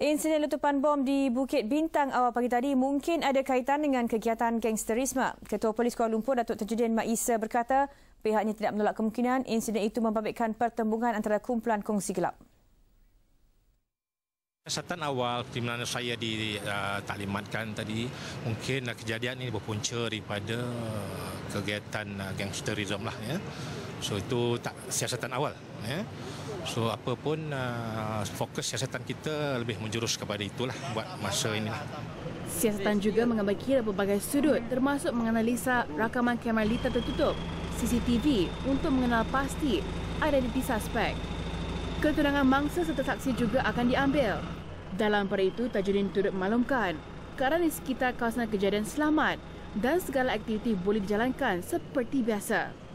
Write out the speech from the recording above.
Insiden letupan bom di Bukit Bintang awal pagi tadi mungkin ada kaitan dengan kegiatan gangsterisme. Ketua Polis Kuala Lumpur Datuk Tajudin Mak Isa berkata pihaknya tidak menolak kemungkinan insiden itu membabitkan pertembungan antara kumpulan kongsi gelap. Siasatan awal di mana saya ditaklimatkan uh, tadi mungkin uh, kejadian ini berpunca daripada uh, kegiatan uh, gangsterisme lah ya. So itu tak siasatan awal ya. So apa pun uh, fokus siasatan kita lebih menjurus kepada itulah buat masa ini. Siasatan juga mengambil kira berbagai sudut termasuk menganalisa rakaman kamera litar tertutup CCTV untuk mengenal pasti identiti suspek. Keterangan mangsa serta saksi juga akan diambil. Dalam pada itu, Tajudin turut maklumkan keadaan di sekitar kawasan kejadian selamat dan segala aktiviti boleh dijalankan seperti biasa.